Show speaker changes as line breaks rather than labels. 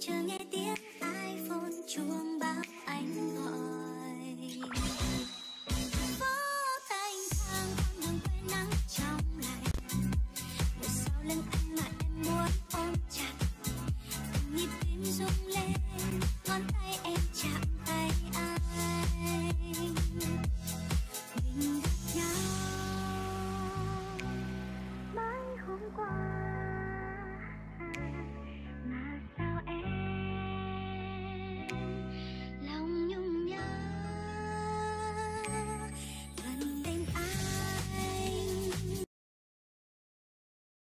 chờ nghe tiếng iphone chuông báo anh. ôm chặt. Nhịp tim rung lên ngón tay em chạm